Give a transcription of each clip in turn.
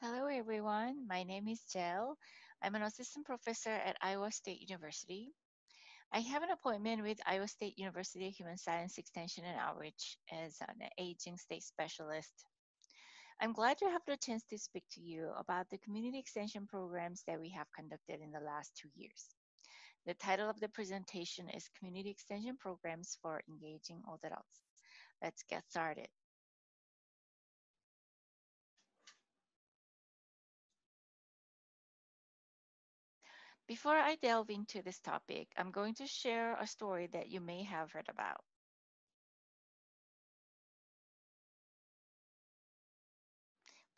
Hello, everyone. My name is Jill. I'm an assistant professor at Iowa State University. I have an appointment with Iowa State University Human Science Extension and Outreach as an aging state specialist. I'm glad to have the chance to speak to you about the community extension programs that we have conducted in the last two years. The title of the presentation is Community Extension Programs for Engaging Old Adults. Let's get started. Before I delve into this topic, I'm going to share a story that you may have heard about.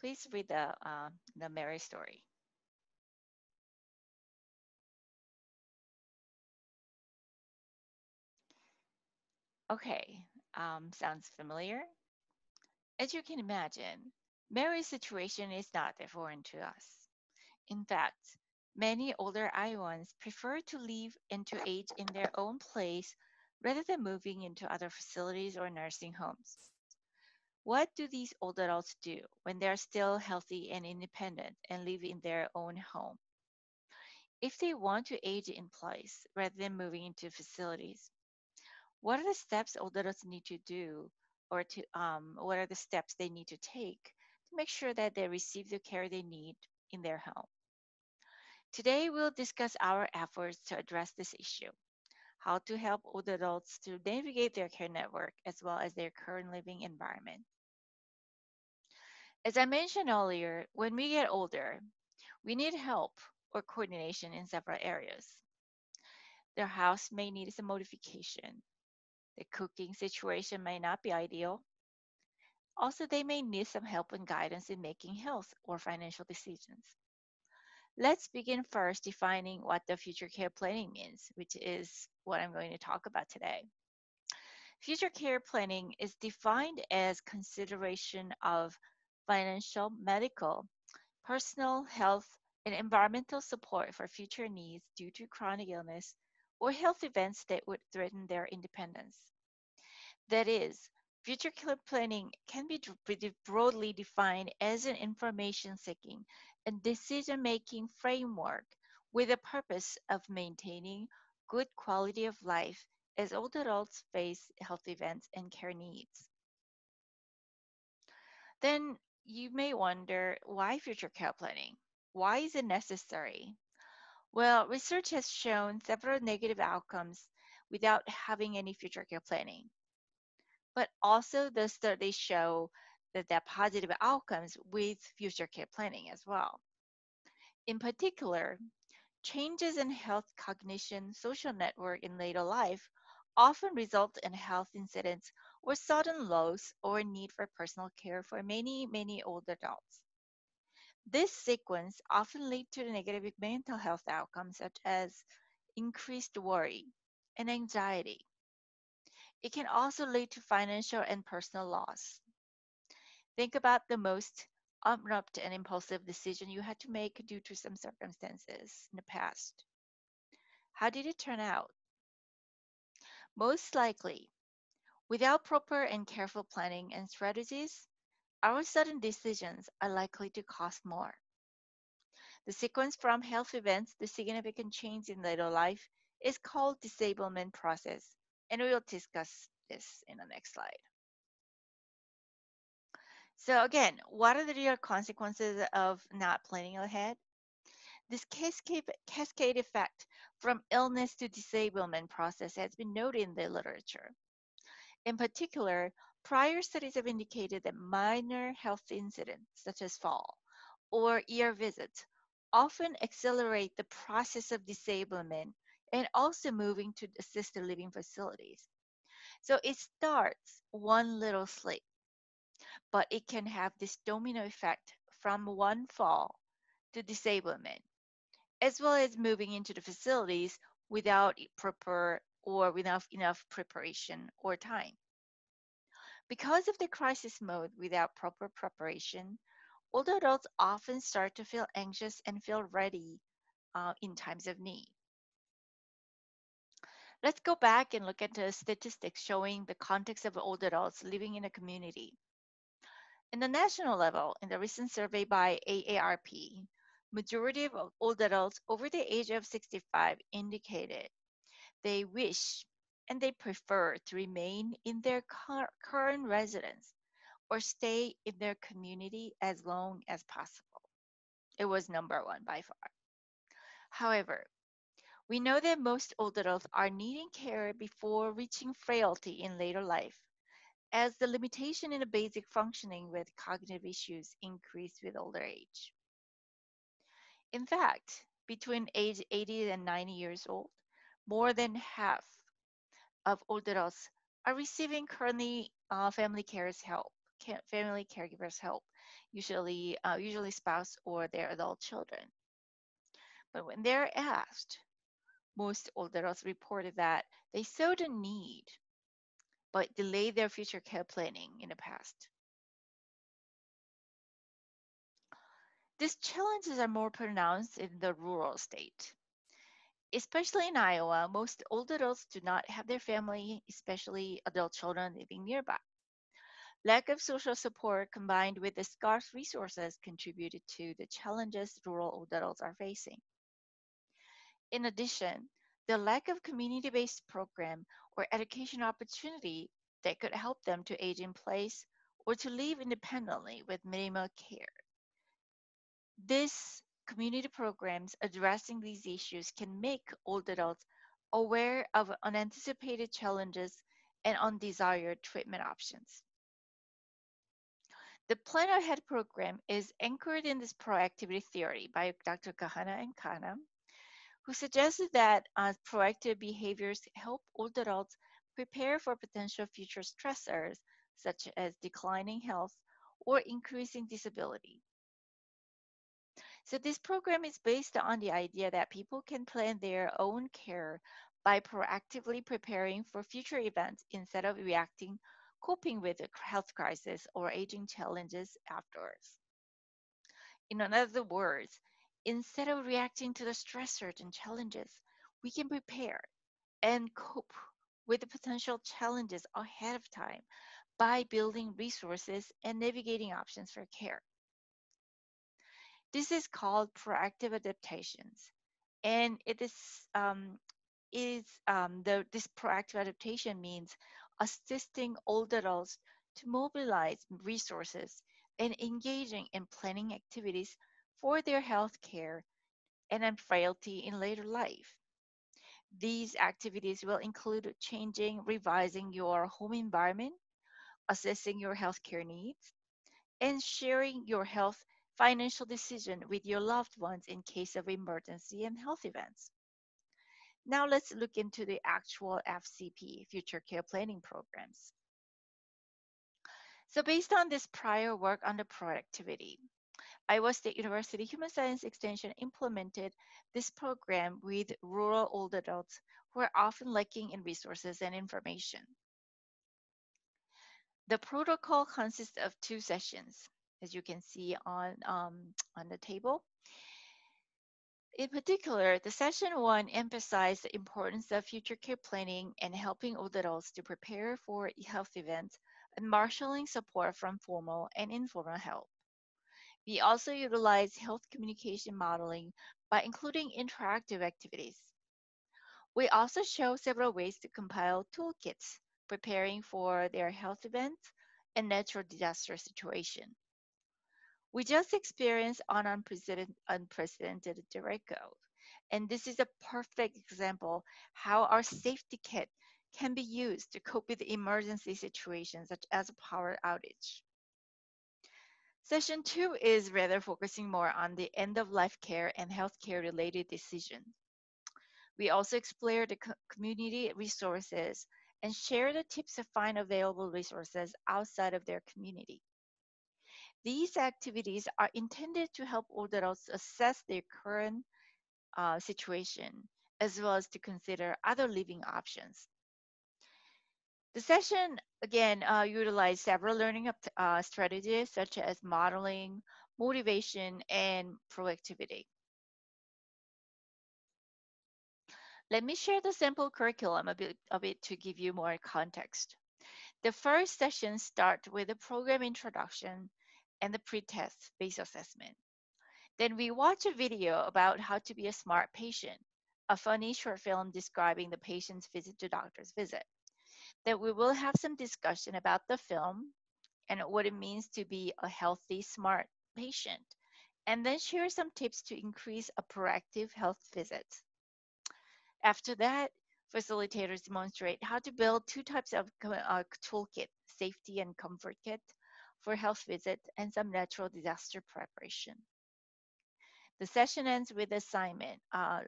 Please read the, uh, the Mary story. Okay, um, sounds familiar? As you can imagine, Mary's situation is not foreign to us. In fact, Many older Iowans prefer to live and to age in their own place rather than moving into other facilities or nursing homes. What do these old adults do when they are still healthy and independent and live in their own home? If they want to age in place rather than moving into facilities, what are the steps old adults need to do or to um, what are the steps they need to take to make sure that they receive the care they need in their home? Today, we'll discuss our efforts to address this issue, how to help older adults to navigate their care network as well as their current living environment. As I mentioned earlier, when we get older, we need help or coordination in several areas. Their house may need some modification. The cooking situation may not be ideal. Also, they may need some help and guidance in making health or financial decisions. Let's begin first defining what the future care planning means, which is what I'm going to talk about today. Future care planning is defined as consideration of financial, medical, personal health, and environmental support for future needs due to chronic illness or health events that would threaten their independence. That is, future care planning can be broadly defined as an information seeking and decision-making framework with the purpose of maintaining good quality of life as old adults face health events and care needs. Then you may wonder why future care planning? Why is it necessary? Well, research has shown several negative outcomes without having any future care planning. But also the studies show that there are positive outcomes with future care planning as well. In particular, changes in health cognition social network in later life often result in health incidents or sudden loss or need for personal care for many, many old adults. This sequence often leads to negative mental health outcomes such as increased worry and anxiety. It can also lead to financial and personal loss. Think about the most abrupt and impulsive decision you had to make due to some circumstances in the past. How did it turn out? Most likely, without proper and careful planning and strategies, our sudden decisions are likely to cost more. The sequence from health events to significant change in later life is called disablement process, and we will discuss this in the next slide. So again, what are the real consequences of not planning ahead? This cascade, effect from illness to disablement process has been noted in the literature. In particular, prior studies have indicated that minor health incidents, such as fall or ear visits, often accelerate the process of disablement and also moving to assisted living facilities. So it starts one little slip but it can have this domino effect from one fall to disablement, as well as moving into the facilities without proper or without enough preparation or time. Because of the crisis mode without proper preparation, older adults often start to feel anxious and feel ready uh, in times of need. Let's go back and look at the statistics showing the context of old adults living in a community. In the national level, in the recent survey by AARP, majority of old adults over the age of 65 indicated they wish and they prefer to remain in their current residence or stay in their community as long as possible. It was number one by far. However, we know that most old adults are needing care before reaching frailty in later life, as the limitation in the basic functioning with cognitive issues increase with older age. In fact, between age 80 and 90 years old, more than half of old adults are receiving currently uh, family care's help, family caregivers help, usually uh, usually spouse or their adult children. But when they're asked, most old adults reported that they saw the need, but delayed their future care planning in the past. These challenges are more pronounced in the rural state. Especially in Iowa, most old adults do not have their family, especially adult children, living nearby. Lack of social support combined with the scarce resources contributed to the challenges rural old adults are facing. In addition, the lack of community-based program or education opportunity that could help them to age in place or to live independently with minimal care. This community programs addressing these issues can make old adults aware of unanticipated challenges and undesired treatment options. The Plan Ahead program is anchored in this proactivity theory by Dr. Kahana and Kahana, who suggested that uh, proactive behaviors help old adults prepare for potential future stressors such as declining health or increasing disability. So this program is based on the idea that people can plan their own care by proactively preparing for future events instead of reacting, coping with a health crisis or aging challenges afterwards. In other words, instead of reacting to the stressors and challenges, we can prepare and cope with the potential challenges ahead of time by building resources and navigating options for care. This is called proactive adaptations. And it is, um, is um, the, this proactive adaptation means assisting old adults to mobilize resources and engaging in planning activities for their health care and frailty in later life. These activities will include changing, revising your home environment, assessing your healthcare needs, and sharing your health financial decision with your loved ones in case of emergency and health events. Now let's look into the actual FCP, Future Care Planning programs. So based on this prior work on the proactivity, Iowa State University Human Science Extension implemented this program with rural old adults who are often lacking in resources and information. The protocol consists of two sessions as you can see on, um, on the table. In particular, the session one emphasized the importance of future care planning and helping old adults to prepare for health events and marshaling support from formal and informal help. We also utilize health communication modeling by including interactive activities. We also show several ways to compile toolkits preparing for their health events and natural disaster situation. We just experienced an unprecedented, unprecedented derecho. And this is a perfect example how our safety kit can be used to cope with emergency situations such as a power outage. Session two is rather focusing more on the end of life care and healthcare related decisions. We also explore the community resources and share the tips to find available resources outside of their community. These activities are intended to help old adults assess their current uh, situation, as well as to consider other living options. The session, again, uh, utilized several learning uh, strategies such as modeling, motivation, and proactivity. Let me share the sample curriculum a bit, to give you more context. The first session starts with a program introduction and the pre-test base assessment. Then we watch a video about how to be a smart patient, a funny short film describing the patient's visit to doctor's visit. Then we will have some discussion about the film and what it means to be a healthy, smart patient, and then share some tips to increase a proactive health visit. After that, facilitators demonstrate how to build two types of uh, toolkit, safety and comfort kit for health visit and some natural disaster preparation. The session ends with assignment, uh,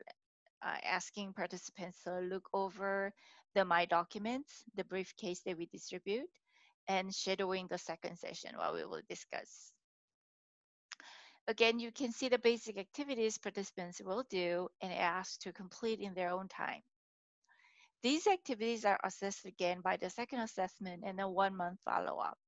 uh, asking participants to look over the My Documents, the briefcase that we distribute, and shadowing the second session while we will discuss. Again, you can see the basic activities participants will do and ask to complete in their own time. These activities are assessed again by the second assessment and a one month follow up.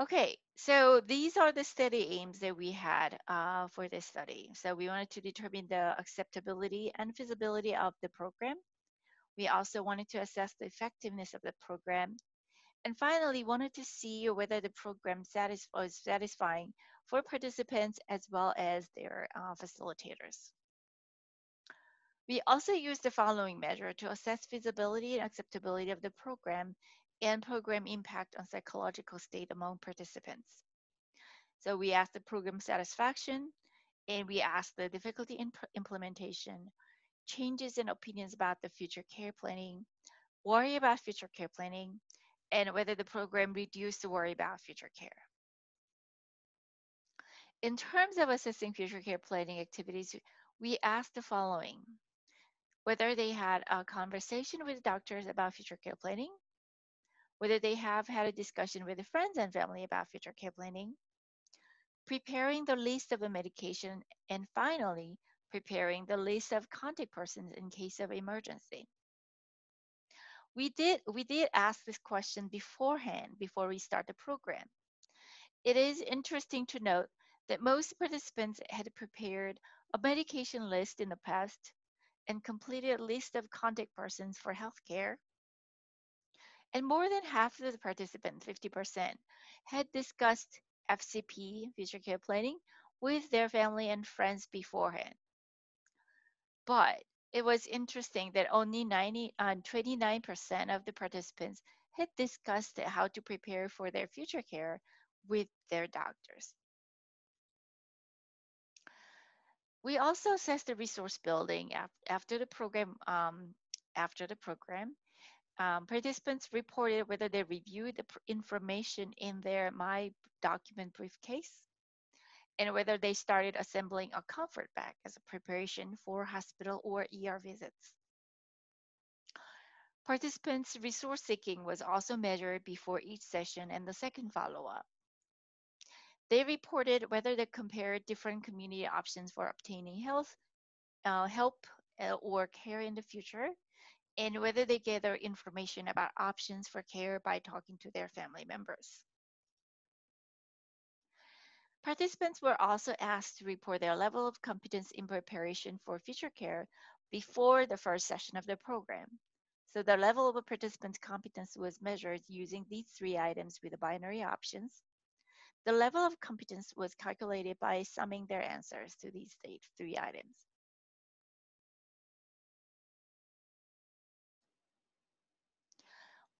Okay, so these are the study aims that we had uh, for this study. So we wanted to determine the acceptability and feasibility of the program. We also wanted to assess the effectiveness of the program. And finally, wanted to see whether the program was satisfying for participants as well as their uh, facilitators. We also used the following measure to assess feasibility and acceptability of the program and program impact on psychological state among participants. So we asked the program satisfaction, and we asked the difficulty in implementation, changes in opinions about the future care planning, worry about future care planning, and whether the program reduced the worry about future care. In terms of assessing future care planning activities, we asked the following whether they had a conversation with doctors about future care planning, whether they have had a discussion with friends and family about future care planning, preparing the list of a medication, and finally, preparing the list of contact persons in case of emergency. We did, we did ask this question beforehand, before we start the program. It is interesting to note that most participants had prepared a medication list in the past and completed a list of contact persons for healthcare. And more than half of the participants, 50%, had discussed FCP, future care planning, with their family and friends beforehand. But it was interesting that only 90, uh, 29% of the participants had discussed how to prepare for their future care with their doctors. We also assessed the resource building after the program. Um, after the program, um, participants reported whether they reviewed the information in their My Document briefcase and whether they started assembling a comfort bag as a preparation for hospital or ER visits. Participants' resource seeking was also measured before each session and the second follow-up. They reported whether they compared different community options for obtaining health, uh, help, uh, or care in the future, and whether they gather information about options for care by talking to their family members. Participants were also asked to report their level of competence in preparation for future care before the first session of the program. So the level of a participant's competence was measured using these three items with binary options the level of competence was calculated by summing their answers to these three items.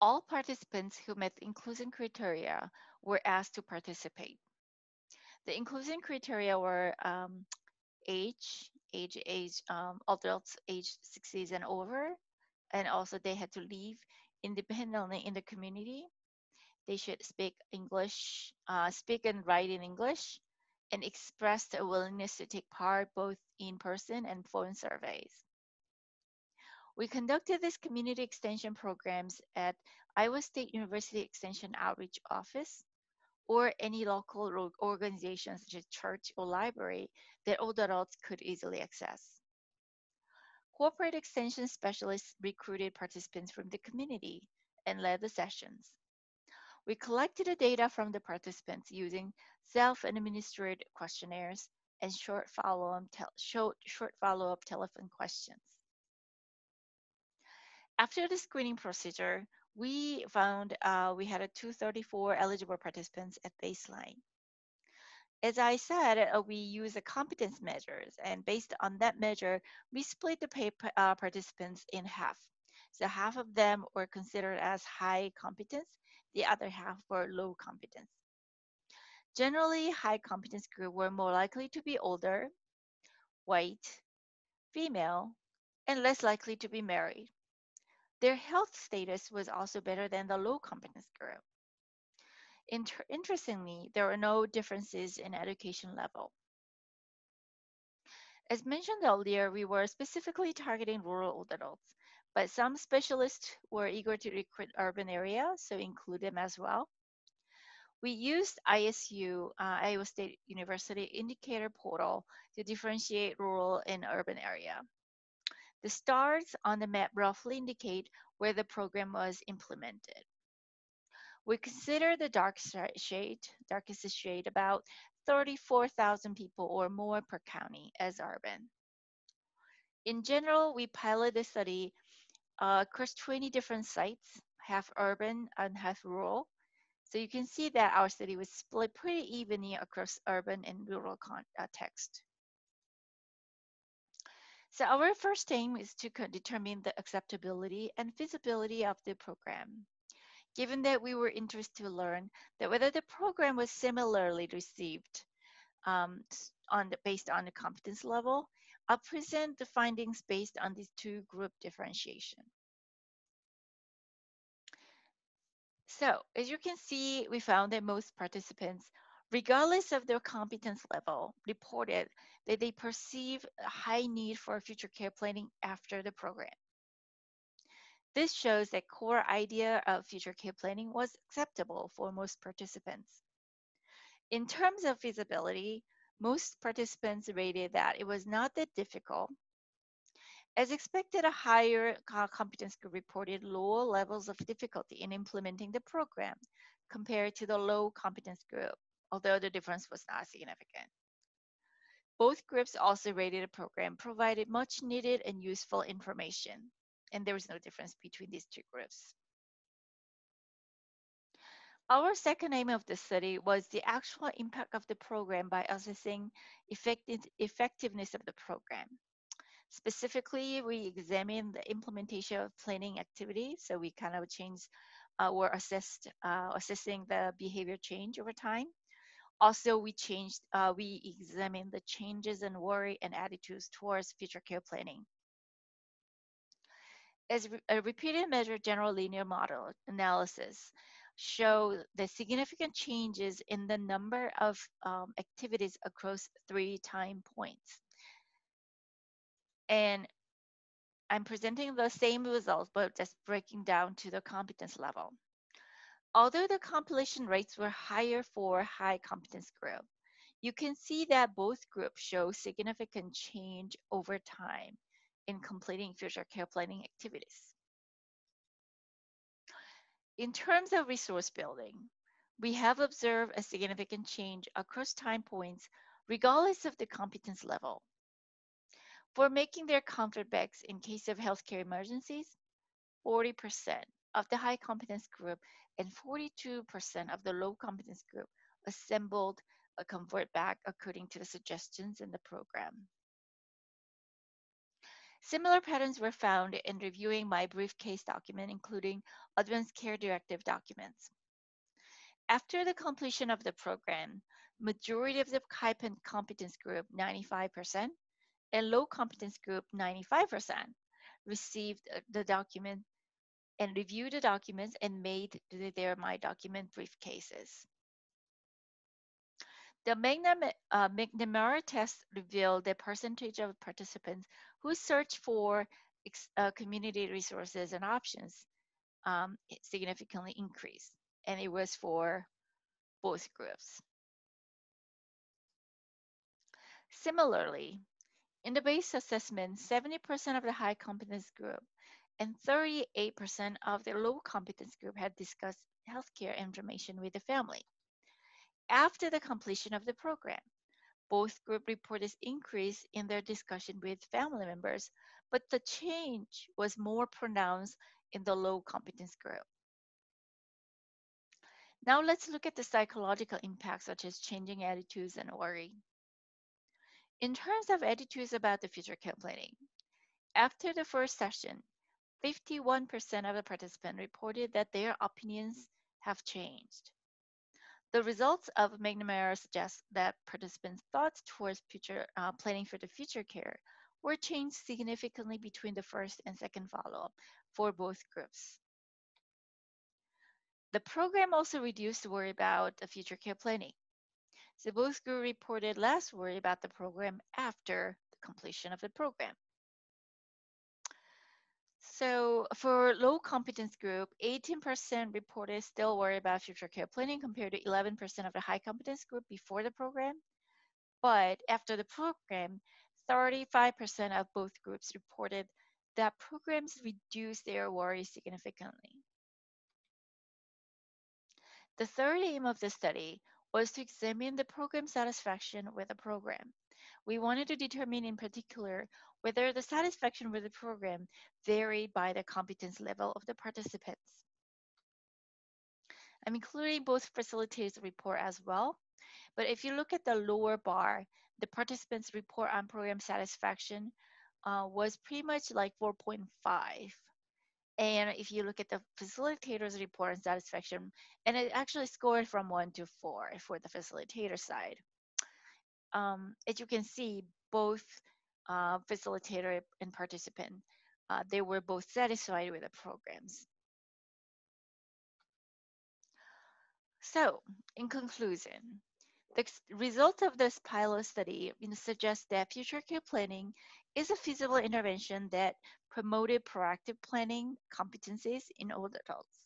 All participants who met inclusion criteria were asked to participate. The inclusion criteria were um, age, age, age, um, adults age 60s and over, and also they had to live independently in the community they should speak English, uh, speak and write in English, and express a willingness to take part both in person and phone surveys. We conducted these community extension programs at Iowa State University Extension Outreach Office or any local organizations such as church or library that older adults could easily access. Cooperative extension specialists recruited participants from the community and led the sessions. We collected the data from the participants using self-administered questionnaires and short follow-up short follow-up telephone questions. After the screening procedure, we found uh, we had a 234 eligible participants at baseline. As I said, uh, we use the competence measures, and based on that measure, we split the uh, participants in half. So half of them were considered as high competence, the other half were low competence. Generally, high competence group were more likely to be older, white, female, and less likely to be married. Their health status was also better than the low competence group. Inter interestingly, there were no differences in education level. As mentioned earlier, we were specifically targeting rural old adults, but some specialists were eager to recruit urban areas, so include them as well. We used ISU, uh, Iowa State University Indicator Portal to differentiate rural and urban area. The stars on the map roughly indicate where the program was implemented. We consider the dark shade, darkest shade, about 34,000 people or more per county as urban. In general, we piloted the study uh, across 20 different sites, half urban and half rural, so you can see that our study was split pretty evenly across urban and rural context. So our first aim is to determine the acceptability and feasibility of the program. Given that we were interested to learn that whether the program was similarly received um, on the, based on the competence level, I'll present the findings based on these two group differentiation. So as you can see, we found that most participants, regardless of their competence level, reported that they perceive a high need for future care planning after the program. This shows that core idea of future care planning was acceptable for most participants. In terms of feasibility, most participants rated that it was not that difficult as expected, a higher competence group reported lower levels of difficulty in implementing the program compared to the low competence group, although the difference was not significant. Both groups also rated the program provided much needed and useful information, and there was no difference between these two groups. Our second aim of the study was the actual impact of the program by assessing effectiveness of the program. Specifically, we examined the implementation of planning activities. So we kind of changed uh, or assessed, uh, assessing the behavior change over time. Also, we changed, uh, we examined the changes in worry and attitudes towards future care planning. As a repeated measure general linear model analysis show the significant changes in the number of um, activities across three time points. And I'm presenting the same results, but just breaking down to the competence level. Although the completion rates were higher for high competence group, you can see that both groups show significant change over time in completing future care planning activities. In terms of resource building, we have observed a significant change across time points regardless of the competence level. For making their comfort bags in case of healthcare emergencies, 40% of the high competence group and 42% of the low competence group assembled a comfort bag according to the suggestions in the program. Similar patterns were found in reviewing my briefcase document, including Advanced Care Directive documents. After the completion of the program, majority of the high competence group, 95%, and low competence group 95% received uh, the document and reviewed the documents and made their my document briefcases. The McNemar uh, test revealed the percentage of participants who searched for uh, community resources and options um, significantly increased, and it was for both groups. Similarly, in the base assessment, 70% of the high competence group and 38% of the low competence group had discussed healthcare information with the family. After the completion of the program, both group reported increase in their discussion with family members, but the change was more pronounced in the low competence group. Now let's look at the psychological impacts such as changing attitudes and worry. In terms of attitudes about the future care planning, after the first session, 51% of the participants reported that their opinions have changed. The results of McNemar suggest that participants' thoughts towards future uh, planning for the future care were changed significantly between the first and second follow-up for both groups. The program also reduced worry about the future care planning. So both groups reported less worry about the program after the completion of the program. So for low competence group, 18% reported still worry about future care planning compared to 11% of the high competence group before the program. But after the program, 35% of both groups reported that programs reduce their worry significantly. The third aim of the study was to examine the program satisfaction with the program. We wanted to determine in particular whether the satisfaction with the program varied by the competence level of the participants. I'm including both facilitators report as well, but if you look at the lower bar, the participants report on program satisfaction uh, was pretty much like 4.5. And if you look at the facilitator's report on satisfaction, and it actually scored from one to four for the facilitator side. Um, as you can see, both uh, facilitator and participant, uh, they were both satisfied with the programs. So, in conclusion, the result of this pilot study suggests that future care planning is a feasible intervention that promoted proactive planning competencies in older adults.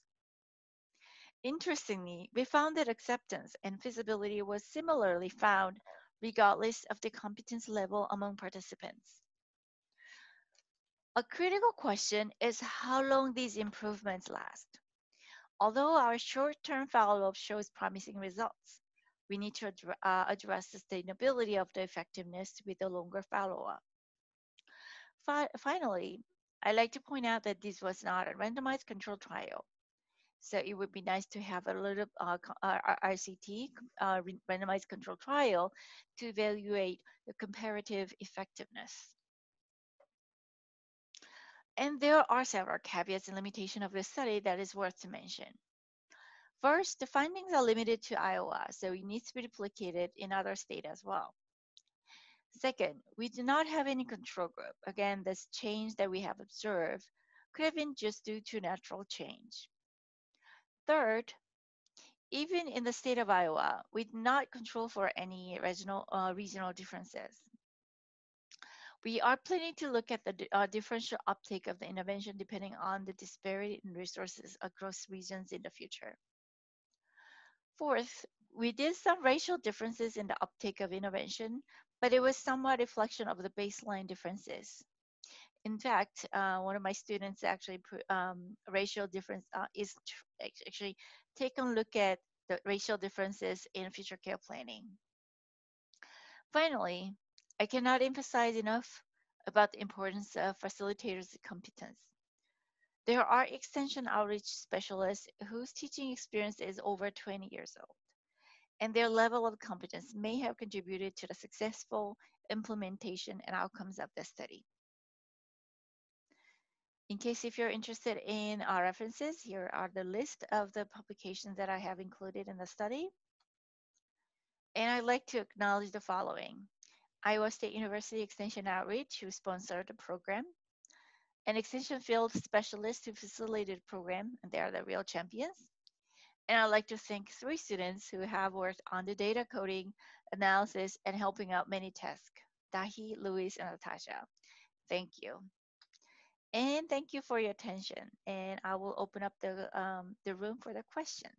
Interestingly, we found that acceptance and feasibility was similarly found regardless of the competence level among participants. A critical question is how long these improvements last. Although our short-term follow-up shows promising results, we need to ad uh, address sustainability of the effectiveness with a longer follow-up. Fi finally, I'd like to point out that this was not a randomized controlled trial. So it would be nice to have a little uh, uh, RCT, uh, randomized control trial, to evaluate the comparative effectiveness. And there are several caveats and limitations of this study that is worth to mention. First, the findings are limited to Iowa, so it needs to be replicated in other states as well. Second, we do not have any control group. Again, this change that we have observed could have been just due to natural change. Third, even in the state of Iowa, we did not control for any regional, uh, regional differences. We are planning to look at the uh, differential uptake of the intervention depending on the disparity in resources across regions in the future. Fourth, we did some racial differences in the uptake of intervention, but it was somewhat reflection of the baseline differences. In fact, uh, one of my students actually um, racial difference uh, is actually take a look at the racial differences in future care planning. Finally, I cannot emphasize enough about the importance of facilitators' competence. There are extension outreach specialists whose teaching experience is over 20 years old, and their level of competence may have contributed to the successful implementation and outcomes of the study. In case if you're interested in our references, here are the list of the publications that I have included in the study. And I'd like to acknowledge the following. Iowa State University Extension Outreach, who sponsored the program, an extension field specialist who facilitated the program, and they are the real champions. And I'd like to thank three students who have worked on the data coding, analysis, and helping out many tasks, Dahi, Luis, and Natasha. Thank you. And thank you for your attention. And I will open up the, um, the room for the questions.